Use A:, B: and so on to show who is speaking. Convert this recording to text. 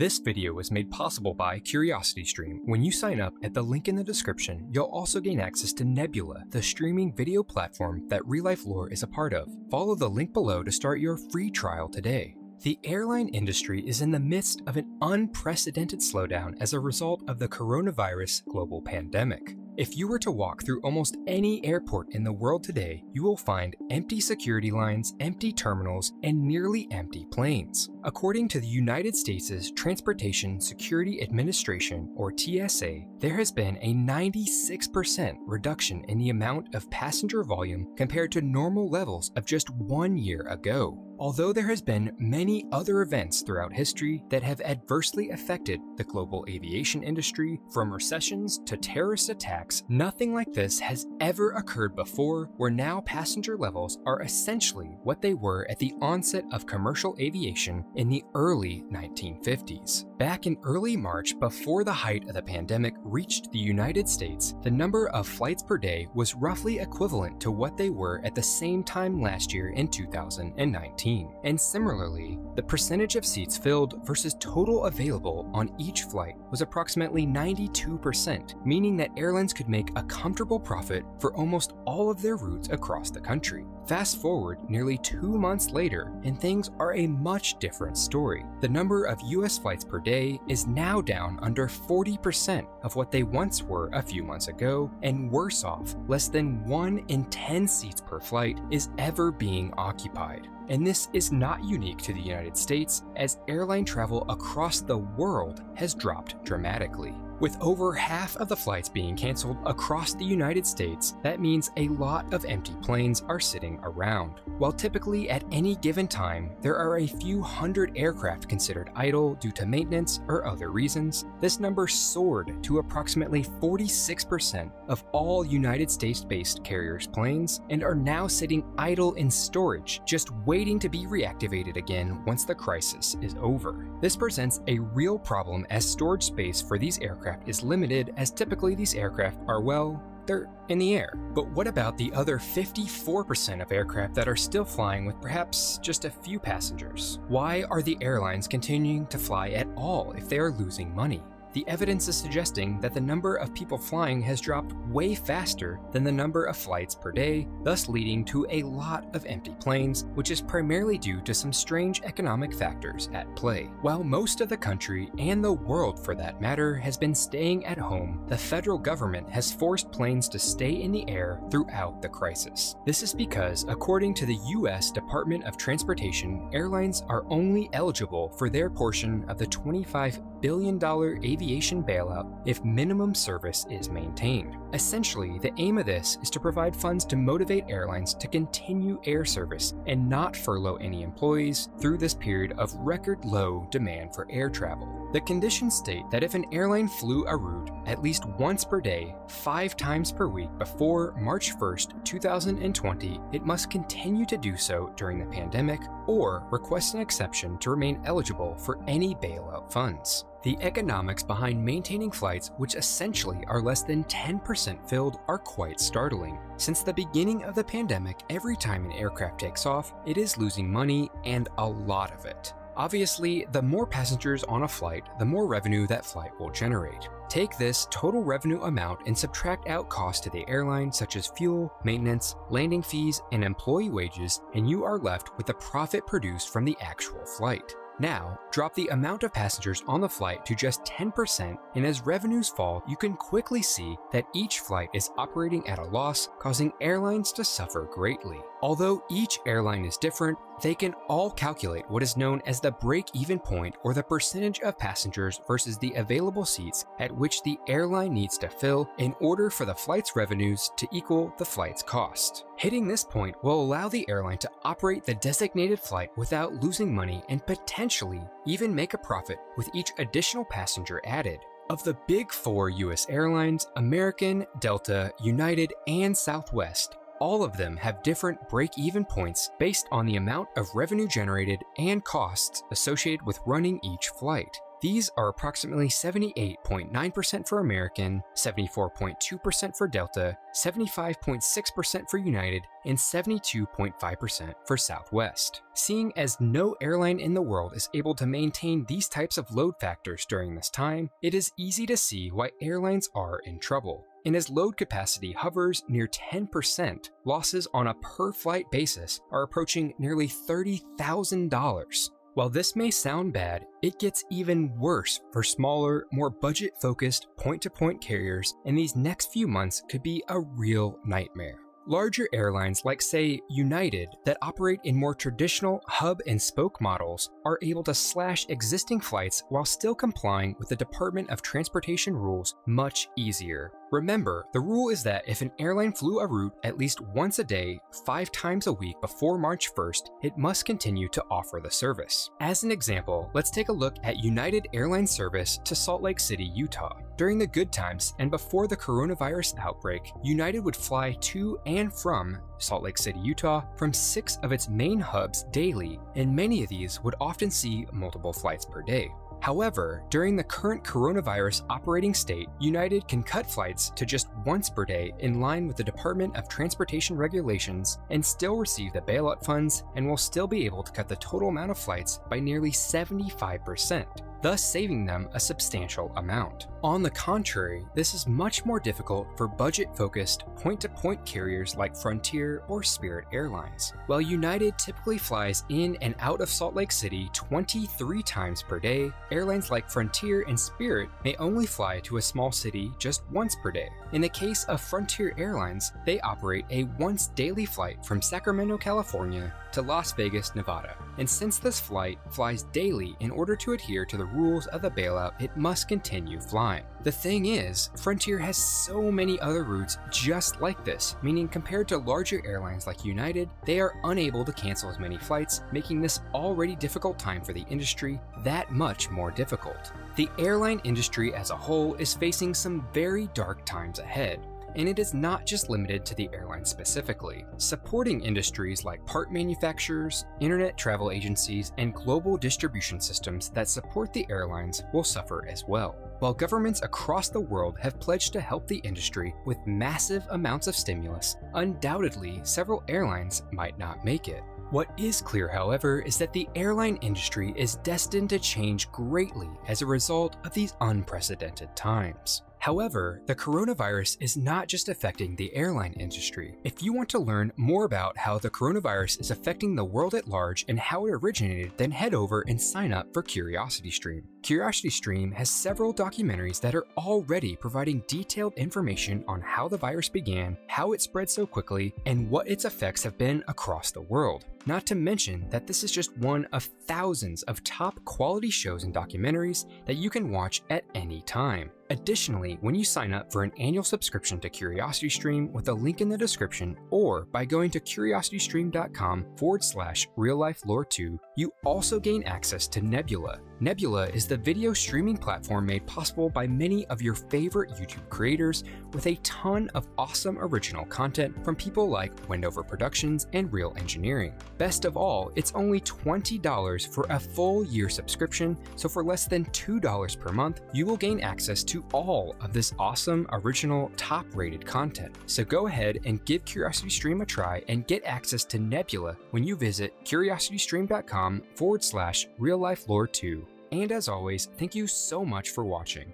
A: This video was made possible by CuriosityStream. When you sign up at the link in the description, you'll also gain access to Nebula, the streaming video platform that Real Life Lore is a part of. Follow the link below to start your free trial today. The airline industry is in the midst of an unprecedented slowdown as a result of the coronavirus global pandemic. If you were to walk through almost any airport in the world today, you will find empty security lines, empty terminals, and nearly empty planes. According to the United States' Transportation Security Administration, or TSA, there has been a 96% reduction in the amount of passenger volume compared to normal levels of just one year ago. Although there has been many other events throughout history that have adversely affected the global aviation industry, from recessions to terrorist attacks, nothing like this has ever occurred before where now passenger levels are essentially what they were at the onset of commercial aviation in the early 1950s. Back in early March, before the height of the pandemic reached the United States, the number of flights per day was roughly equivalent to what they were at the same time last year in 2019. And similarly, the percentage of seats filled versus total available on each flight was approximately 92%, meaning that airlines could make a comfortable profit for almost all of their routes across the country. Fast forward nearly two months later, and things are a much different story. The number of US flights per day is now down under 40% of what they once were a few months ago, and worse off, less than 1 in 10 seats per flight is ever being occupied. And this is not unique to the United States, as airline travel across the world has dropped dramatically. With over half of the flights being canceled across the United States, that means a lot of empty planes are sitting around. While typically at any given time, there are a few hundred aircraft considered idle due to maintenance or other reasons, this number soared to approximately 46% of all United States based carriers' planes and are now sitting idle in storage, just waiting to be reactivated again once the crisis is over. This presents a real problem as storage space for these aircraft is limited, as typically these aircraft are, well, they're in the air. But what about the other 54% of aircraft that are still flying with perhaps just a few passengers? Why are the airlines continuing to fly at all if they are losing money? The evidence is suggesting that the number of people flying has dropped way faster than the number of flights per day, thus leading to a lot of empty planes, which is primarily due to some strange economic factors at play. While most of the country, and the world for that matter, has been staying at home, the federal government has forced planes to stay in the air throughout the crisis. This is because, according to the US Department of Transportation, airlines are only eligible for their portion of the $25 billion aviation bailout if minimum service is maintained. Essentially, the aim of this is to provide funds to motivate airlines to continue air service and not furlough any employees through this period of record low demand for air travel. The conditions state that if an airline flew a route at least once per day, five times per week before March 1st, 2020, it must continue to do so during the pandemic or request an exception to remain eligible for any bailout funds. The economics behind maintaining flights, which essentially are less than 10% filled, are quite startling. Since the beginning of the pandemic, every time an aircraft takes off, it is losing money and a lot of it. Obviously, the more passengers on a flight, the more revenue that flight will generate. Take this total revenue amount and subtract out costs to the airline such as fuel, maintenance, landing fees, and employee wages, and you are left with the profit produced from the actual flight. Now, drop the amount of passengers on the flight to just 10%, and as revenues fall, you can quickly see that each flight is operating at a loss, causing airlines to suffer greatly. Although each airline is different, they can all calculate what is known as the break-even point or the percentage of passengers versus the available seats at which the airline needs to fill in order for the flight's revenues to equal the flight's cost. Hitting this point will allow the airline to operate the designated flight without losing money and potentially even make a profit with each additional passenger added. Of the big four US airlines, American, Delta, United, and Southwest all of them have different break-even points based on the amount of revenue generated and costs associated with running each flight. These are approximately 78.9% for American, 74.2% for Delta, 75.6% for United, and 72.5% for Southwest. Seeing as no airline in the world is able to maintain these types of load factors during this time, it is easy to see why airlines are in trouble. And as load capacity hovers near 10%, losses on a per flight basis are approaching nearly $30,000. While this may sound bad, it gets even worse for smaller, more budget focused point to point carriers, and these next few months could be a real nightmare. Larger airlines like, say, United, that operate in more traditional hub and spoke models, are able to slash existing flights while still complying with the Department of Transportation rules much easier. Remember, the rule is that if an airline flew a route at least once a day, five times a week before March 1st, it must continue to offer the service. As an example, let's take a look at United Airlines service to Salt Lake City, Utah. During the good times and before the coronavirus outbreak, United would fly to and from Salt Lake City, Utah, from six of its main hubs daily, and many of these would often see multiple flights per day. However, during the current coronavirus operating state, United can cut flights to just once per day in line with the Department of Transportation regulations and still receive the bailout funds and will still be able to cut the total amount of flights by nearly 75% thus saving them a substantial amount. On the contrary, this is much more difficult for budget focused, point to point carriers like Frontier or Spirit Airlines. While United typically flies in and out of Salt Lake City 23 times per day, airlines like Frontier and Spirit may only fly to a small city just once per day. In the case of Frontier Airlines, they operate a once daily flight from Sacramento, California to Las Vegas, Nevada. And since this flight flies daily in order to adhere to the rules of the bailout, it must continue flying. The thing is, Frontier has so many other routes just like this, meaning compared to larger airlines like United, they are unable to cancel as many flights, making this already difficult time for the industry that much more difficult. The airline industry as a whole is facing some very dark times ahead, and it is not just limited to the airline specifically. Supporting industries like part manufacturers, internet travel agencies, and global distribution systems that support the airlines will suffer as well. While governments across the world have pledged to help the industry with massive amounts of stimulus, undoubtedly several airlines might not make it. What is clear, however, is that the airline industry is destined to change greatly as a result of these unprecedented times. However, the coronavirus is not just affecting the airline industry. If you want to learn more about how the coronavirus is affecting the world at large and how it originated, then head over and sign up for CuriosityStream. CuriosityStream has several documentaries that are already providing detailed information on how the virus began, how it spread so quickly, and what its effects have been across the world. Not to mention that this is just one of thousands of top quality shows and documentaries that you can watch at any time. Additionally, when you sign up for an annual subscription to CuriosityStream with a link in the description, or by going to curiositystream.com forward slash real life lore 2, you also gain access to Nebula. Nebula is the video streaming platform made possible by many of your favorite YouTube creators with a ton of awesome original content from people like Wendover Productions and Real Engineering. Best of all, it's only $20 for a full year subscription, so for less than $2 per month, you will gain access to all of this awesome, original, top rated content. So go ahead and give CuriosityStream a try and get access to Nebula when you visit curiositystream.com forward slash real life lore 2. And as always, thank you so much for watching.